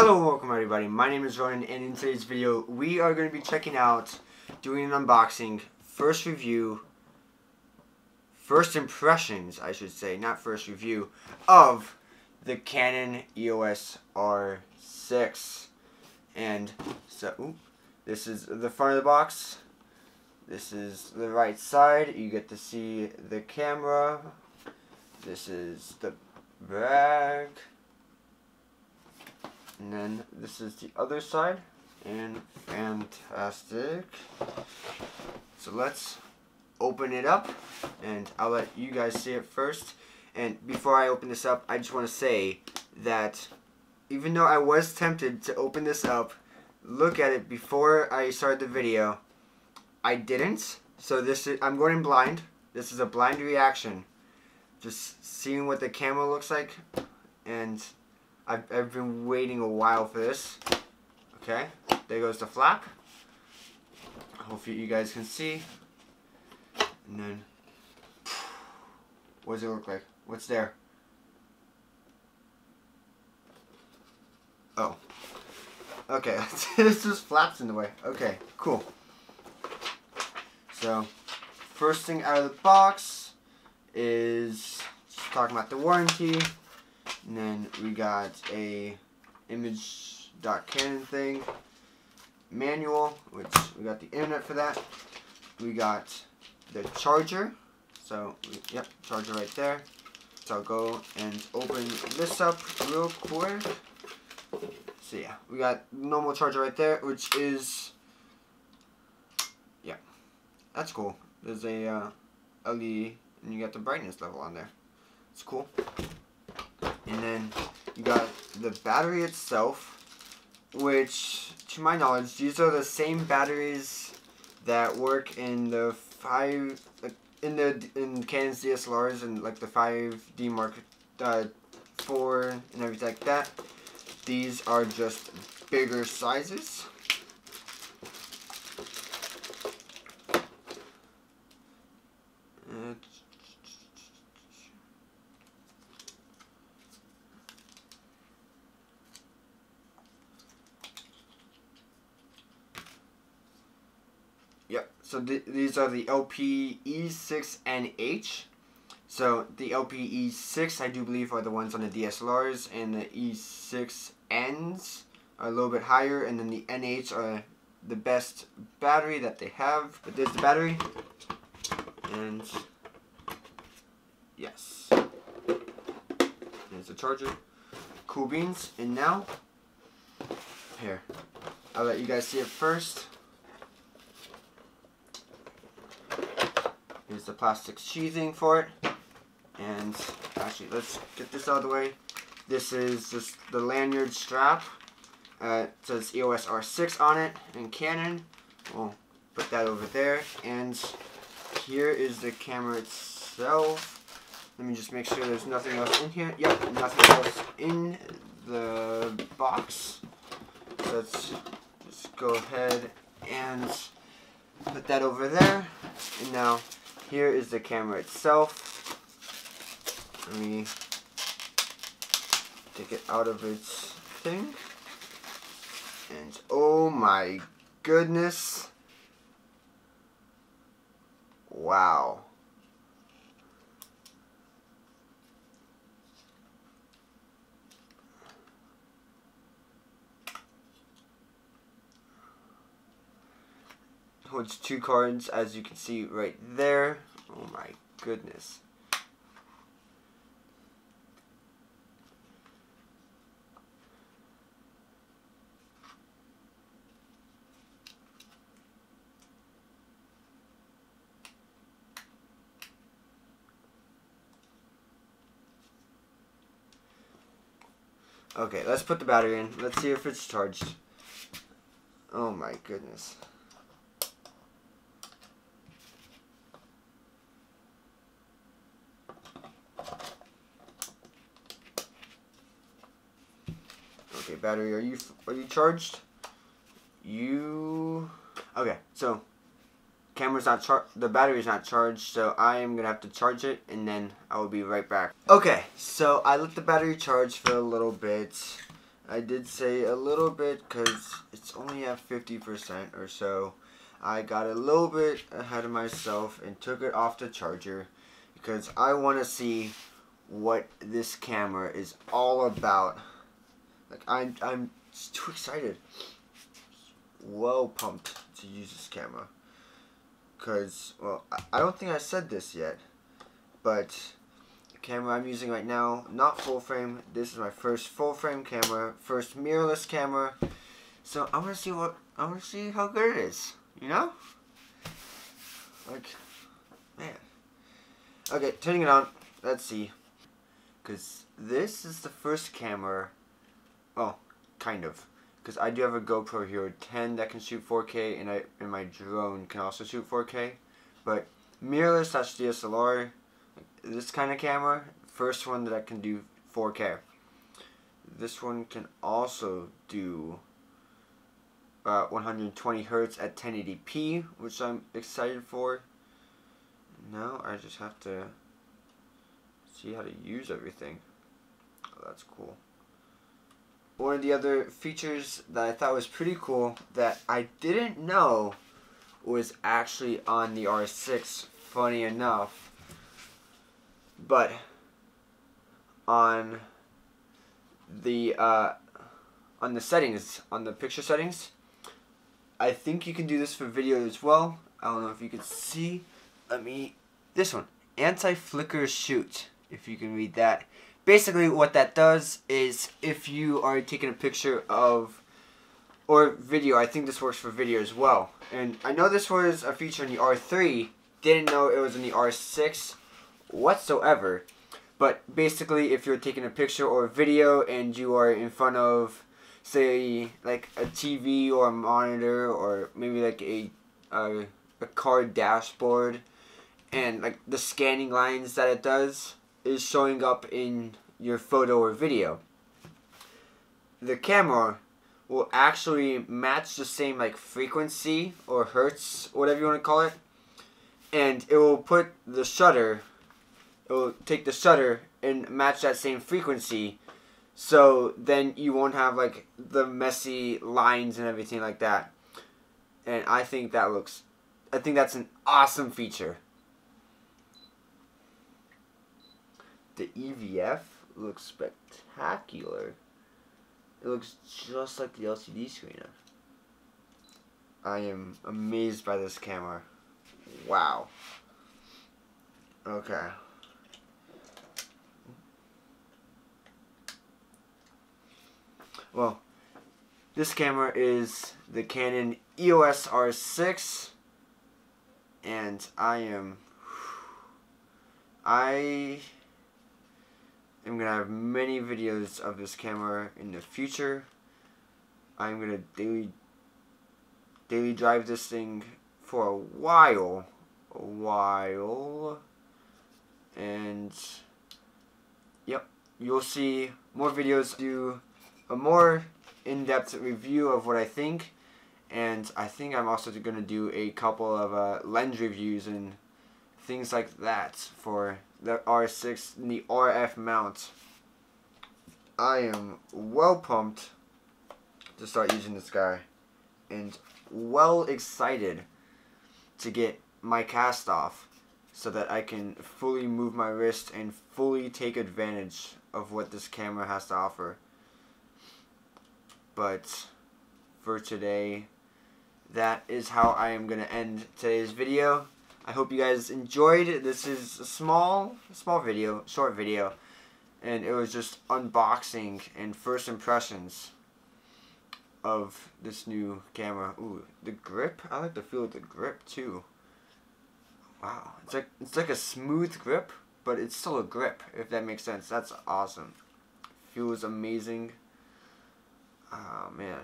Hello, welcome everybody. My name is Rownan, and in today's video, we are going to be checking out, doing an unboxing, first review, first impressions, I should say, not first review, of the Canon EOS R6. And so, ooh, this is the front of the box. This is the right side. You get to see the camera. This is the back. And then this is the other side. And fantastic. So let's open it up. And I'll let you guys see it first. And before I open this up, I just want to say that even though I was tempted to open this up, look at it before I started the video, I didn't. So this is, I'm going blind. This is a blind reaction. Just seeing what the camera looks like. And I've, I've been waiting a while for this. Okay, there goes the flap. Hopefully you guys can see. And then, what does it look like? What's there? Oh. Okay, this just flaps in the way. Okay, cool. So, first thing out of the box is talking about the warranty. And then we got a image.canon thing, manual, which we got the internet for that. We got the charger. So, yep, charger right there. So I'll go and open this up real quick. So yeah, we got normal charger right there, which is, yeah, that's cool. There's a uh, LED, and you got the brightness level on there. It's cool. And then you got the battery itself, which, to my knowledge, these are the same batteries that work in the five, in the in Canon's DSLRs and like the 5D Mark uh, 4 and everything like that. These are just bigger sizes. Yep, so th these are the LPE6 and H. So the LPE6, I do believe, are the ones on the DSLRs, and the E6Ns are a little bit higher, and then the NH are the best battery that they have. But there's the battery, and yes, there's the charger. Cool beans, and now, here, I'll let you guys see it first. The plastic sheathing for it. And actually, let's get this out of the way. This is just the lanyard strap. Uh, it says EOS R6 on it and Canon. We'll put that over there. And here is the camera itself. Let me just make sure there's nothing else in here. Yep, nothing else in the box. So let's just go ahead and put that over there. And now here is the camera itself. Let me take it out of its thing. And oh my goodness. Wow. Holds two cards as you can see right there. Oh my goodness. Okay, let's put the battery in. Let's see if it's charged. Oh my goodness. Okay, battery, are you are you charged? You okay? So camera's not char the battery's not charged, so I am gonna have to charge it, and then I will be right back. Okay, so I let the battery charge for a little bit. I did say a little bit because it's only at 50% or so. I got a little bit ahead of myself and took it off the charger because I want to see what this camera is all about. Like I'm, I'm too excited. Well pumped to use this camera. Cause well, I don't think I said this yet, but the camera I'm using right now, not full frame. This is my first full frame camera, first mirrorless camera. So I'm gonna see what I'm gonna see how good it is. You know? Like, man. Okay, turning it on. Let's see. Because this is the first camera. Well, kind of. Because I do have a GoPro Hero 10 that can shoot 4K, and I and my drone can also shoot 4K. But mirrorless slash DSLR, this kind of camera, first one that I can do 4K. This one can also do uh, 120 hertz at 1080p, which I'm excited for. Now I just have to see how to use everything. Oh, that's cool. One of the other features that I thought was pretty cool that I didn't know was actually on the R6, funny enough. But on the uh, on the settings, on the picture settings, I think you can do this for video as well. I don't know if you can see. Let me, this one, anti-flicker shoot, if you can read that. Basically what that does is if you are taking a picture of, or video, I think this works for video as well. And I know this was a feature in the R3, didn't know it was in the R6 whatsoever. But basically if you're taking a picture or a video and you are in front of say like a TV or a monitor or maybe like a a, a car dashboard and like the scanning lines that it does is showing up in your photo or video. The camera will actually match the same like frequency or hertz, whatever you want to call it, and it will put the shutter, it will take the shutter and match that same frequency so then you won't have like the messy lines and everything like that. And I think that looks, I think that's an awesome feature. The EVF looks spectacular. It looks just like the LCD screen. I am amazed by this camera. Wow. Okay. Well, this camera is the Canon EOS R6 and I am I am gonna have many videos of this camera in the future. I'm gonna daily daily drive this thing for a while a while and yep you'll see more videos do a more in-depth review of what I think and I think I'm also going to do a couple of uh, lens reviews and things like that for the R6 and the RF mount. I am well pumped to start using this guy and well excited to get my cast off so that I can fully move my wrist and fully take advantage of what this camera has to offer but for today, that is how I am going to end today's video. I hope you guys enjoyed. This is a small, small video, short video, and it was just unboxing and first impressions of this new camera. Ooh, the grip. I like the feel of the grip too. Wow, it's like it's like a smooth grip, but it's still a grip. If that makes sense, that's awesome. Feels amazing. Oh man.